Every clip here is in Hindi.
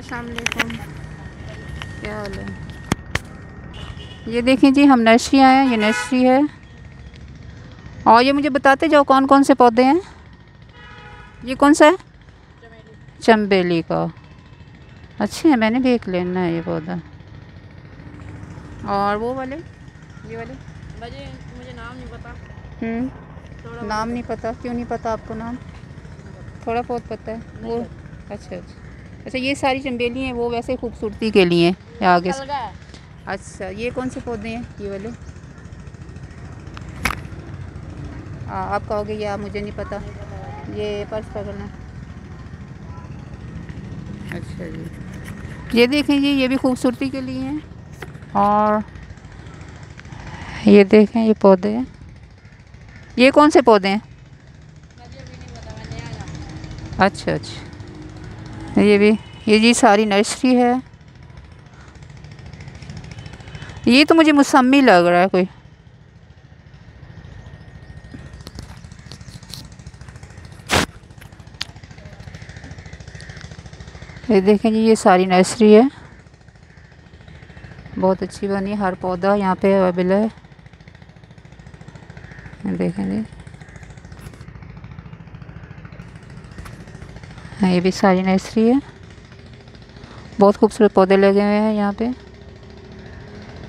अस्सलाम क्या हाल है? ये देखें जी हम नर्सरी आए हैं ये नर्सरी है। और ये मुझे बताते जाओ कौन कौन से पौधे हैं? ये कौन सा है? चम्बेली का। अच्छे हैं मैंने भी एक लेना है ये पौधा। और वो वाले? ये वाले? मुझे मुझे नाम नहीं पता। हम्म। नाम नहीं पता क्यों नहीं पता आपको नाम? थोड़ा बहुत पता है। वो अच्छा अच्छा। अच्छा ये सारी चंबेली हैं वो वैसे खूबसूरती के लिए हैं आगे अच्छा ये कौन से पौधे हैं ये वाले? हाँ आप कहोगे या मुझे नहीं पता। ये पर्स पकड़ना। अच्छा जी। ये देखें जी ये भी खूबसूरती के लिए हैं और ये देखें ये पौधे हैं। ये कौन से पौधे हैं? अच्छा अच्छा। ये भी, ये जी सारी नर्सरी है। ये तो मुझे मौसमी लग रहा है कोई। ये देखें जी, ये सारी नर्सरी है। बहुत अच्छी बनी, हर पौधा यहाँ पे अवेलेबल है। देखें जी हाँ, ये भी सारी नर्सरी है। बहुत खूबसूरत पौधे लगे हुए हैं यहाँ पे।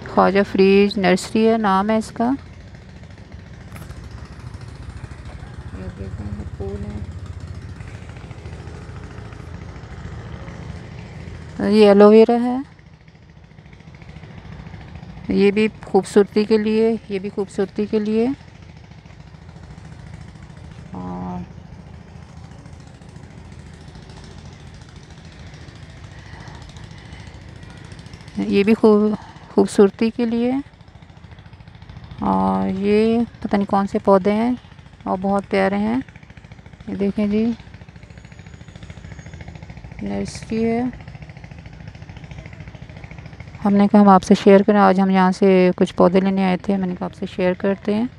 ख्वाजा फ्रीज नर्सरी है नाम है इसका। ये ये एलोवेरा है। ये भी खूबसूरती के लिए ये भी खूबसूरती के लिए। ये भी खूब, खूबसूरती के लिए। और ये पता नहीं कौन से पौधे हैं और बहुत प्यारे हैं। ये देखें जी। नर्सरी है। हमने कहा हम आपसे शेयर करें। आज हम यहाँ से कुछ पौधे लेने आए थे, मैंने कहा आपसे शेयर करते हैं।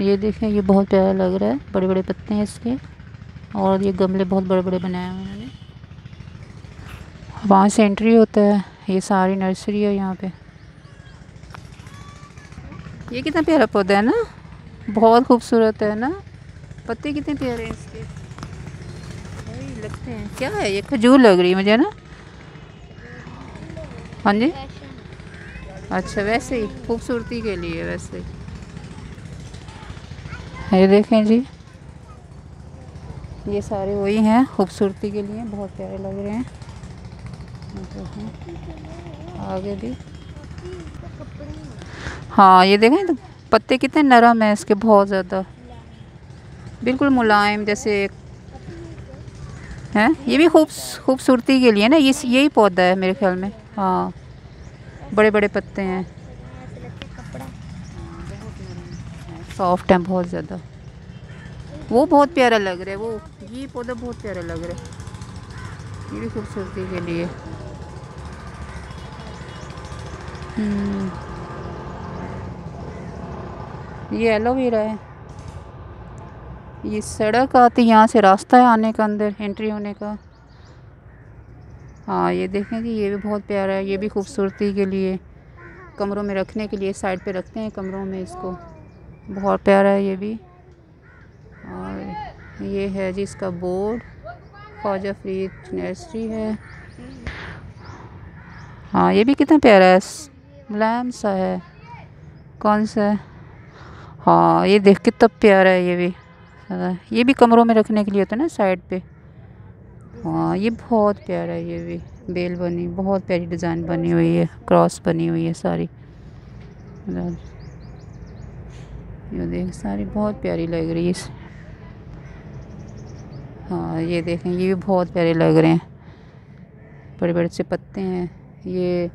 ये देखें, ये बहुत प्यारा लग रहा है। बड़े बड़े पत्ते हैं इसके। और ये गमले बहुत बड़े बड़े बनाए हुए हैं। वहाँ से एंट्री होता है। ये सारी नर्सरी है यहाँ पे। ये कितना प्यारा पौधा है ना? बहुत खूबसूरत है ना? पत्ते कितने प्यारे हैं इसके। वही लगते हैं। क्या है ये? खजूर लग रही है मुझे ना? हाँ जी। अच्छा वैसे ही, खूबसूरती के लिए वैसे। ही ये देखें जी। ये सारे वही हैं, खूबसूरती के लिए, बहुत प्यारे लग रहे हैं। आगे भी। हाँ ये देखें तो पत्ते कितने नरम हैं इसके, बहुत ज़्यादा। बिल्कुल मुलायम, जैसे हैं? ये भी खूब खूबसूरती के लिए ना, ये यही पौधा है मेरे ख्याल में। हाँ बड़े बड़े पत्ते हैं। सॉफ्ट हैं, बहुत ज़्यादा। वो बहुत प्यारा लग रहा है, वो, ये पौधा बहुत प्यारा लग रहा है। ये भी खूबसूरती के लिए। ये एलोवेरा है। ये सड़क आती यहाँ से रास्ता है आने का अंदर एंट्री होने का। हाँ ये देखें जी, ये भी बहुत प्यारा है, ये भी खूबसूरती के लिए, कमरों में रखने के लिए साइड पे रखते हैं कमरों में इसको। बहुत प्यारा है ये भी। और ये है जी इसका बोर्ड, ख्वाजा फ्रीद नर्सरी है। हाँ ये भी कितना प्यारा है। मुलायम सा है। कौन सा है? हाँ ये देख कितना प्यारा है ये भी। हाँ, ये भी कमरों में रखने के लिए होता है ना साइड पे। हाँ ये बहुत प्यारा है ये भी। बेल बनी बहुत प्यारी डिज़ाइन बनी हुई है। क्रॉस बनी हुई है सारी। ये देख सारी बहुत प्यारी लग रही है। हाँ ये देखें ये भी बहुत प्यारे लग रहे हैं। बड़े बड़े से पत्ते हैं। ये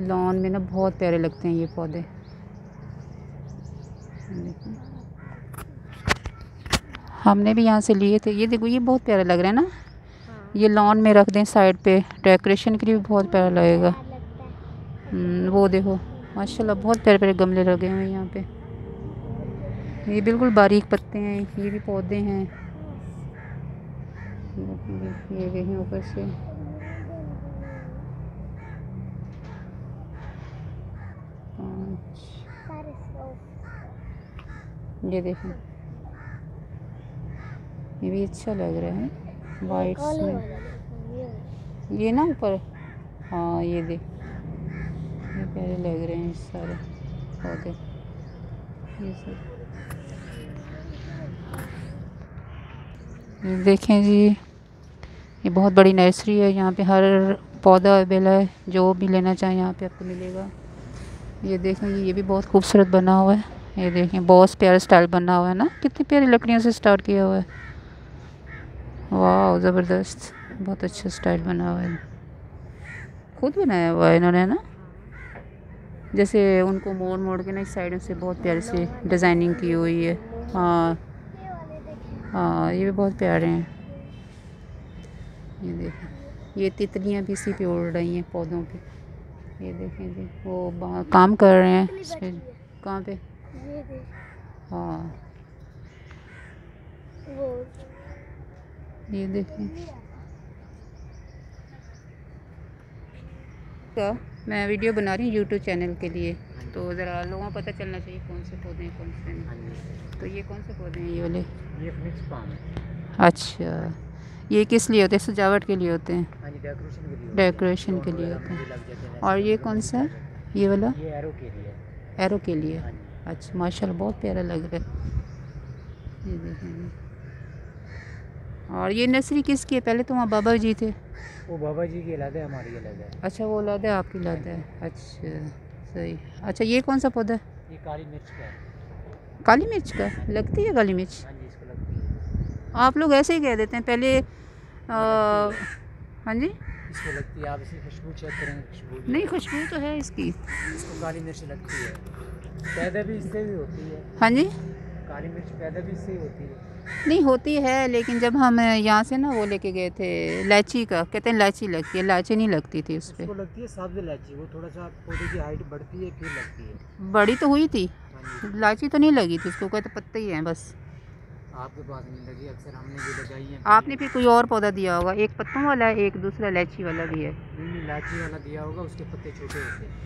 लॉन में ना बहुत प्यारे लगते हैं ये पौधे। हमने भी यहाँ से लिए थे। ये देखो ये बहुत प्यारा लग रहा है ना? ये लॉन में रख दें साइड पे। डेकोरेशन के लिए भी बहुत प्यारा लगेगा। हम्म, वो देखो। माशाल्लाह बहुत प्यारे प्यारे गमले लगे हुए हैं यहाँ पे। ये बिल्कुल बारीक पत्ते हैं ये भी पौधे हैं। ये देखें ऊपर से हैं ये देखें। ये भी अच्छा लग रहा है वाइट में। ये ना ऊपर? हाँ ये देख। ये प्यारे लग रहे हैं सारे पौधे। ये सब। ये देखें जी ये बहुत बड़ी नर्सरी है यहाँ पे हर पौधा अवेलेबल है जो भी लेना चाहें यहाँ पे आपको मिलेगा। ये देखें ये भी बहुत खूबसूरत बना हुआ है। ये देखें बहुत प्यारा स्टाइल बना हुआ है ना। कितनी प्यारी लकड़ियों से स्टार्ट किया हुआ है। वाह ज़बरदस्त। बहुत अच्छा स्टाइल बना हुआ है। खुद बनाया हुआ है इन्होंने ना? जैसे उनको मोड़ मोड़ के ना, इस साइडों से बहुत प्यारे से डिज़ाइनिंग की हुई है। हाँ। हाँ ये भी बहुत प्यारे हैं। ये देखें ये तितलियाँ भी इसी पे उड़ रही हैं पौधों पे। ये देखें जी वो बाहर काम कर रहे हैं इस पे कहाँ पे? हाँ। ये देखें। का मैं वीडियो बना रही हूँ यूट्यूब चैनल के लिए। तो ज़रा लोगों को पता चलना चाहिए कौन से पौधे हैं कौन से नहीं। तो ये कौन से पौधे हैं ये वाले? ये है। अच्छा। ये किस लिए होते हैं? सजावट के लिए होते हैं। हाँ डेकोरेशन के लिए डेकोरेशन के लिए होते हैं। और ये कौन सा है? ये वाला? एरो के लिए एरो के लिए। हाँ अच्छा माशाल्लाह बहुत प्यारा लग रहा है। ये देखें और ये नर्सरी किसकी है? पहले तो वहाँ बाबा जी थे। वो बाबा जी की अलग है हमारी अलग है। अच्छा वो लाद है आपकी लाद है। अच्छा सही। अच्छा ये कौन सा पौधा है? ये काली मिर्च का है। काली मिर्च का? लगती है काली मिर्च हाँ जी इसको लगती है आप लोग ऐसे ही कह देते हैं पहले हाँ जी? इसको लगती है आप इसकी खुशबू चेक करें खुशबू नहीं खुशबू तो है इसकी। इसको काली मिर्च लगती है। पैदा भी इससे भी होती है। हाँ जी? काली मिर्च पैदा भी इससे ही होती है। नहीं होती है लेकिन जब हम यहाँ से ना वो लेके गए थे इलायची का कहते हैं इलायची लगती है इलायची नहीं लगती थी उस पर लगती है इलायची वो थोड़ा सा पौधे की हाइट बढ़ती है फिर लगती है। बड़ी तो हुई थी। हाँ इलायची तो नहीं लगी थी उसको कहते पत्ते ही हैं बस। आपके पास नहीं लगी अक्सर हमने भी लगाई है। आपने फिर कोई और पौधा दिया होगा? एक पत्तों वाला है एक दूसरा इलायची वाला भी है। इलायची वाला दिया होगा उसके पत्ते छोटे होते हैं।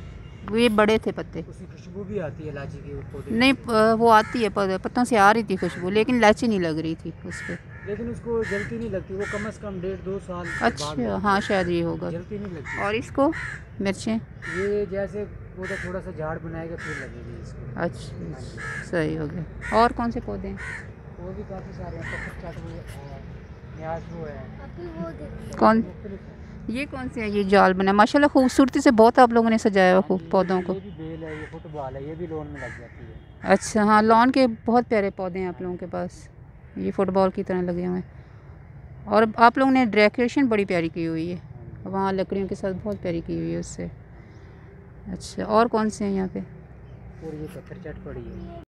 वो ये बड़े थे पत्ते। उसकी खुशबू भी आती है इलायची की पौधे। नहीं वो आती है पत्तों से आ रही थी खुशबू लेकिन इलायची नहीं लग रही थी उस पर लेकिन उसको जल्दी नहीं लगती वो कम से कम डेढ़ दो साल अच्छा हाँ। शायद ये होगा। जल्दी नहीं लगती। और इसको मिर्चें? ये जैसे पौधा थोड़ा सा झाड़ बनाएगा फिर लगेगी इसको। अच्छा सही हो गया। और कौन से पौधे हैं? वो भी काफ़ी सारे हैं पत्थर चाट वो है न्याज वो है कौन? ये कौन से है? ये जाल बना? माशाल्लाह खूबसूरती से बहुत आप लोगों ने सजाया हुआ हाँ खूब पौधों को। ये भी बेल है ये फुटबॉल है ये भी लोन में लग जाती है। अच्छा हाँ लॉन के बहुत प्यारे पौधे हैं आप लोगों के पास। ये फुटबॉल की तरह लगे हुए हैं। और आप लोगों ने डेकोरेशन बड़ी प्यारी की हुई है हाँ। वहाँ लकड़ियों के साथ बहुत प्यारी की हुई है उससे। अच्छा और कौन से हैं यहाँ पे? और ये पत्थर चट पड़ी है।